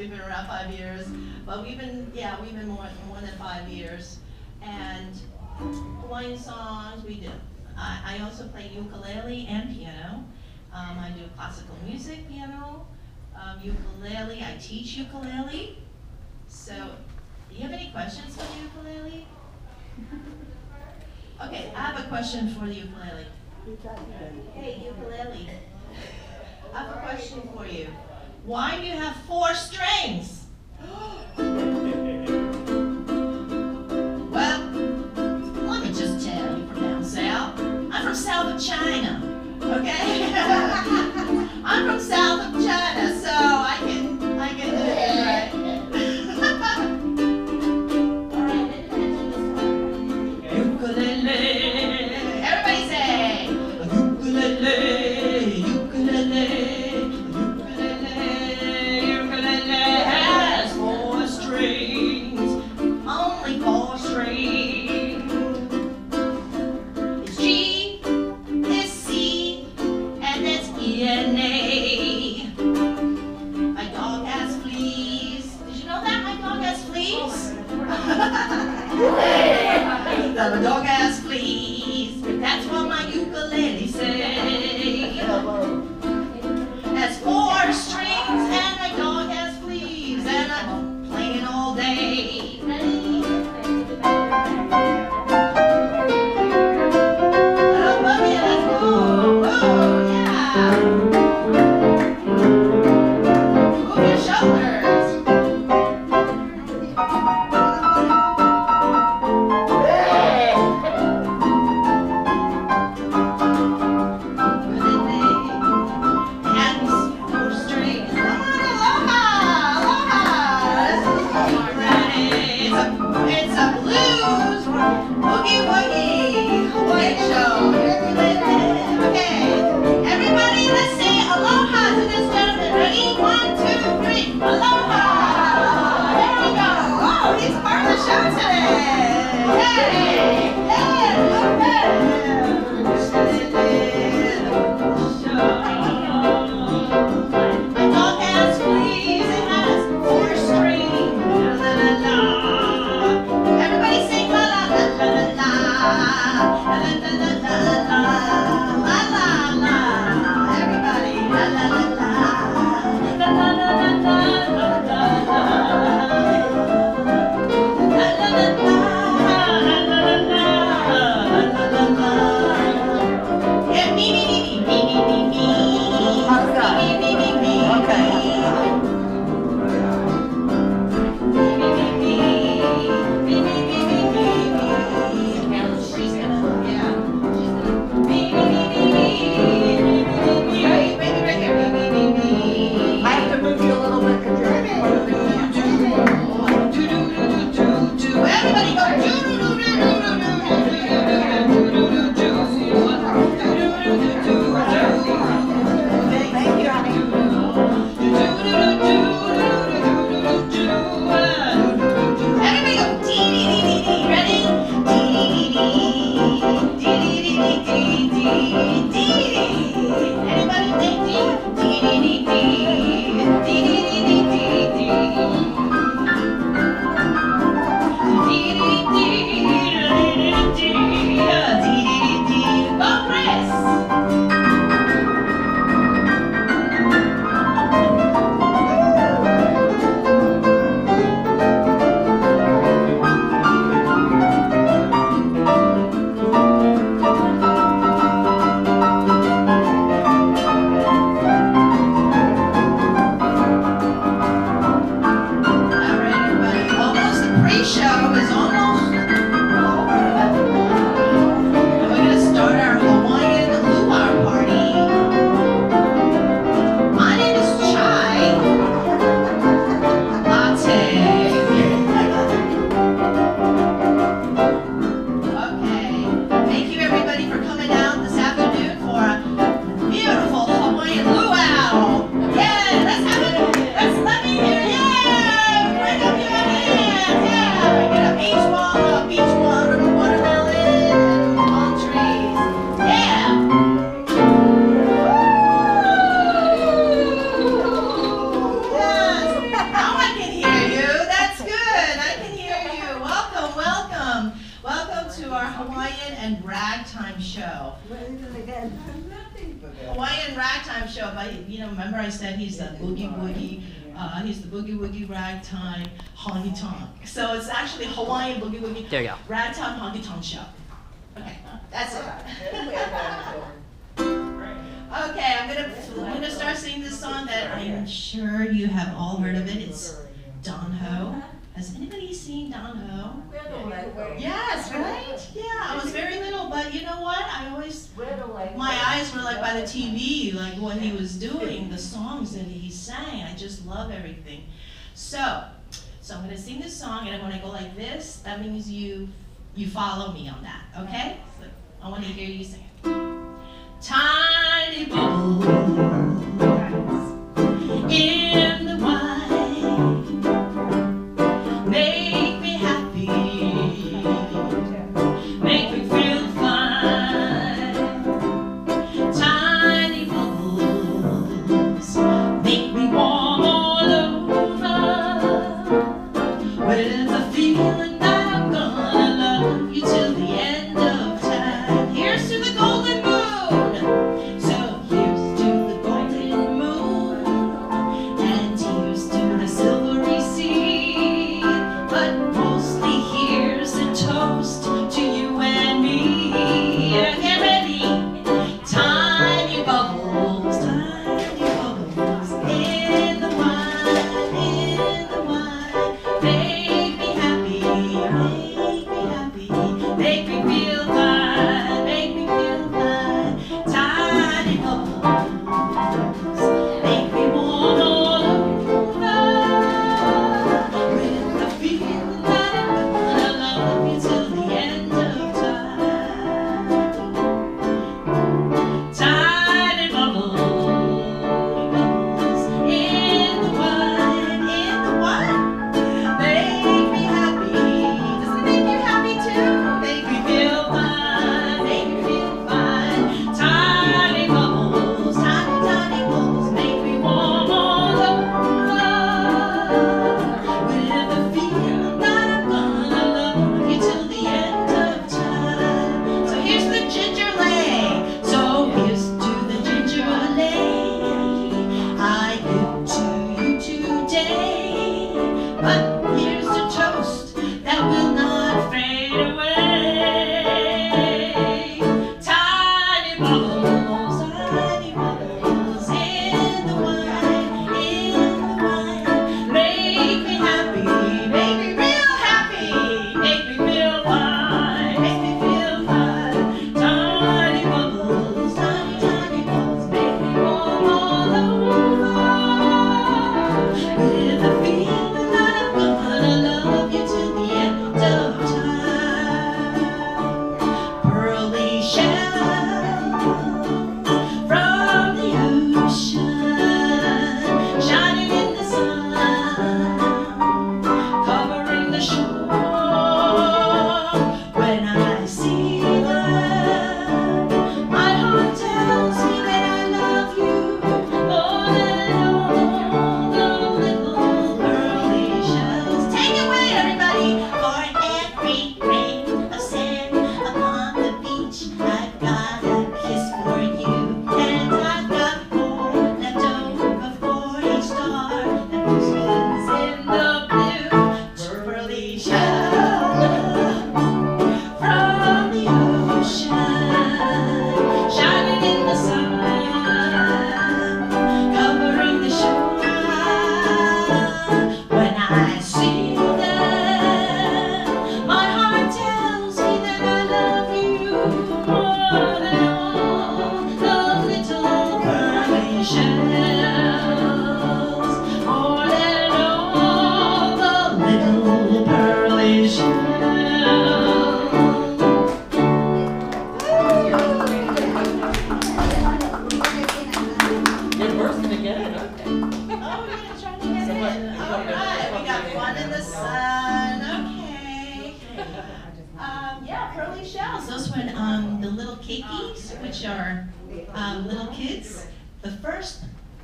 We've been around five years, but we've been, yeah, we've been more, more than five years. And Hawaiian songs, we do. I, I also play ukulele and piano. Um, I do classical music, piano, um, ukulele, I teach ukulele. So, do you have any questions for the ukulele? Okay, I have a question for the ukulele. Hey, ukulele. I have a question for you. Why do you have four strings? Hawaiian ragtime show. Hawaiian ragtime show, but you know, remember I said he's the boogie woogie. Uh, he's the boogie woogie ragtime honky tonk. So it's actually Hawaiian boogie woogie. There you go. Ragtime honky tonk show. Okay, that's it. okay, I'm gonna I'm gonna start singing this song that I'm sure you have all heard of it. It's Don Ho. Has anybody seen Don Ho? We're the. Yes, right? Yeah, I was very little, but you know what? I always, my eyes were like by the TV, like what he was doing, the songs that he sang. I just love everything. So, so I'm gonna sing this song, and I'm gonna go like this. That means you, you follow me on that, okay? So I wanna hear you sing it. Tiny boo. make 诶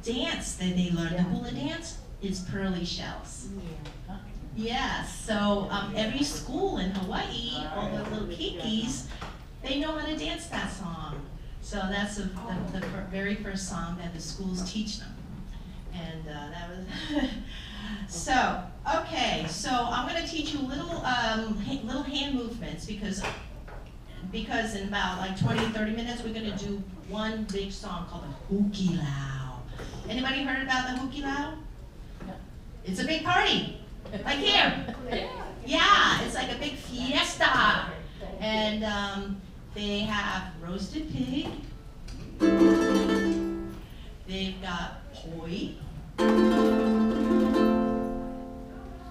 dance that they learn. Yeah. The hula dance is pearly shells. Yeah. Yes, so um, every school in Hawaii, all the little kikis, they know how to dance that song. So that's a, the, the, very first song that the schools teach them. And uh, that was, so, okay, so I'm gonna teach you little, um, little hand movements because because in about like 20, 30 minutes, we're gonna do one big song called the Hukilau. Anybody heard about the Hukilau? It's a big party, like here. Yeah, it's like a big fiesta. And um, they have roasted pig. They've got poi.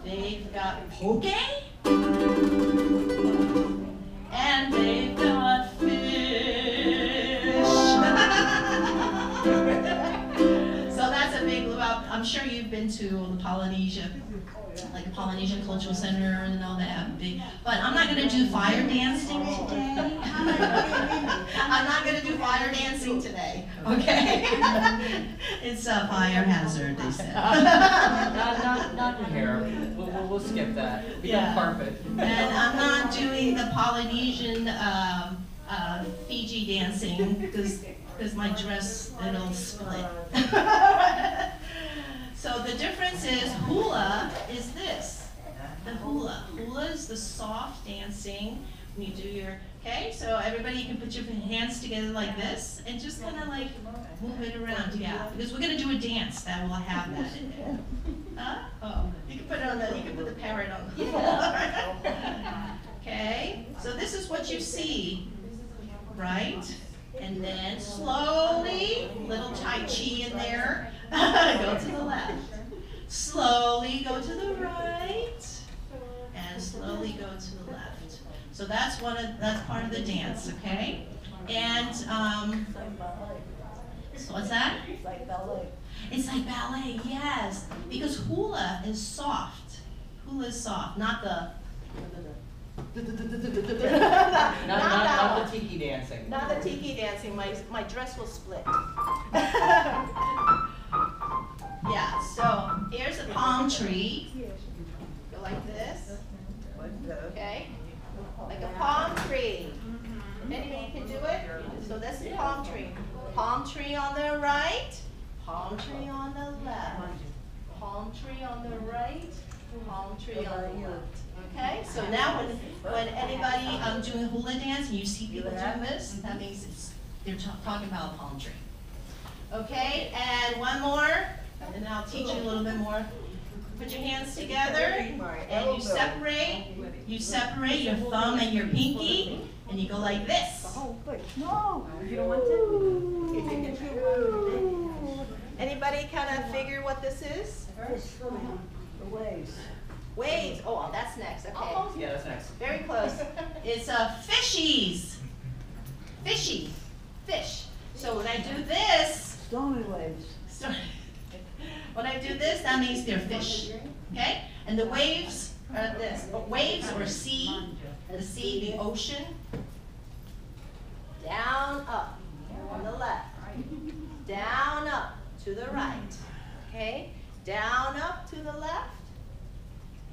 They've got poke. Been to the Polynesia, like the Polynesian Cultural Center and all that big. But I'm not gonna do fire dancing today. I'm not gonna do fire dancing today, okay? It's a fire hazard, they said. Not, not, not here. We'll, we'll, we'll skip that. We got Yeah. carpet. And I'm not doing the Polynesian, um, uh, Fiji dancing, because, my dress, it'll split. So the difference is hula is this, the hula. Hula is the soft dancing, when you do your, okay, so everybody you can put your hands together like this, and just kind of like move it around, yeah, because we're gonna do a dance that will have that in it. Huh? Oh, you can put it on the, you can put the parrot on the floor. Okay, so this is what you see, right? And then slowly, little tai chi in there, go to the left. Slowly go to the right, and slowly go to the left. So that's one of, that's part of the dance, okay? And, um, so what's that? It's like ballet. It's like ballet, yes, because hula is soft. Hula is soft, not the. Not, not, that not one. the tiki dancing. Not the tiki dancing, my, my dress will split. Here's a palm tree. Go like this, okay? Like a palm tree. Anybody can do it? So this is palm tree. Palm tree on the right, palm tree on the left. Palm tree on the right, palm tree on the left. Okay, so now when, when anybody, um, doing hula dance and you see people doing this, that means it's, they're talking about a palm tree. Okay, and one more, and then I'll teach you a little bit more. Put your hands together, and you separate, you separate your thumb and your pinky, and you go like this. Oh, wait, no. You don't want to? Anybody kind of figure what this is? The waves. Waves, oh, that's next, okay. Yeah, that's next. Very close. It's uh, fishies. Fishy, fish. So when I do this, Stormy waves. So, when I do this, that means they're fish, okay? And the waves are this, but waves or sea, the sea, the ocean. Down, up, on the left. Down, up, to the right, okay? Down, up, to the left,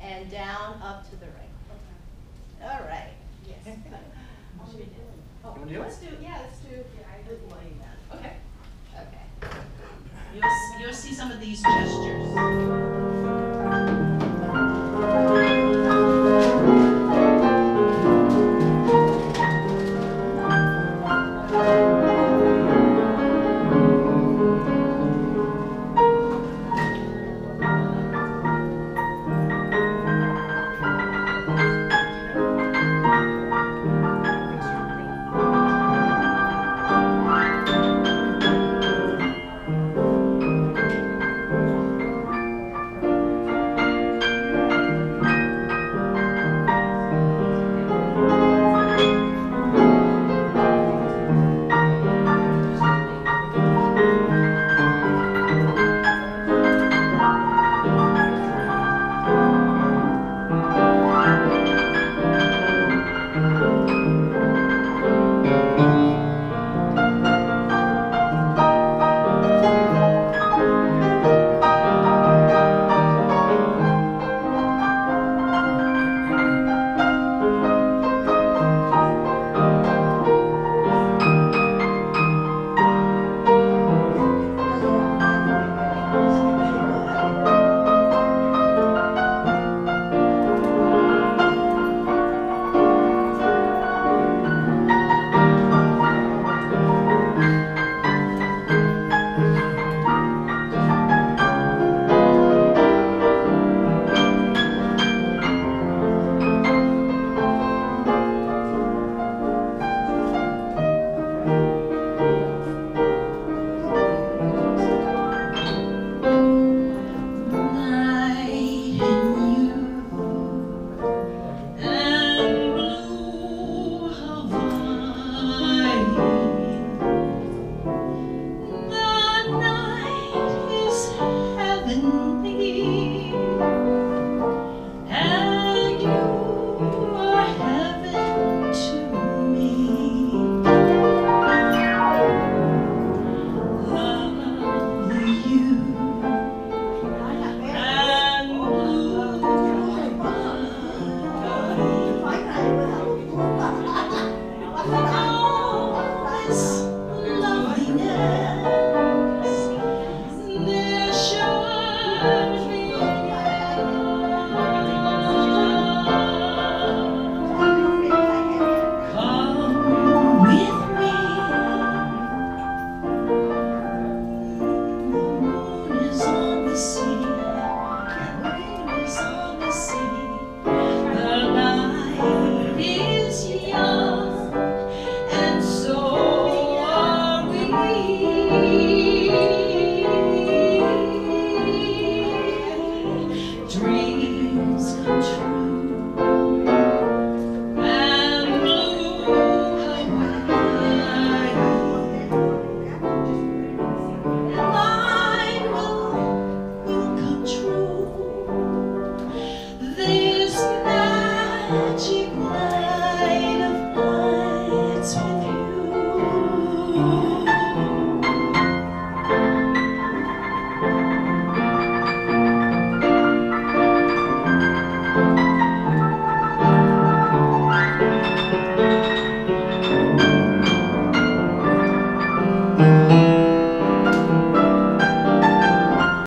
and down, up, to the right. All right. Yes. You wanna do it? Let's do, yeah, let's do, okay, okay. You'll, s- you'll see some of these gestures.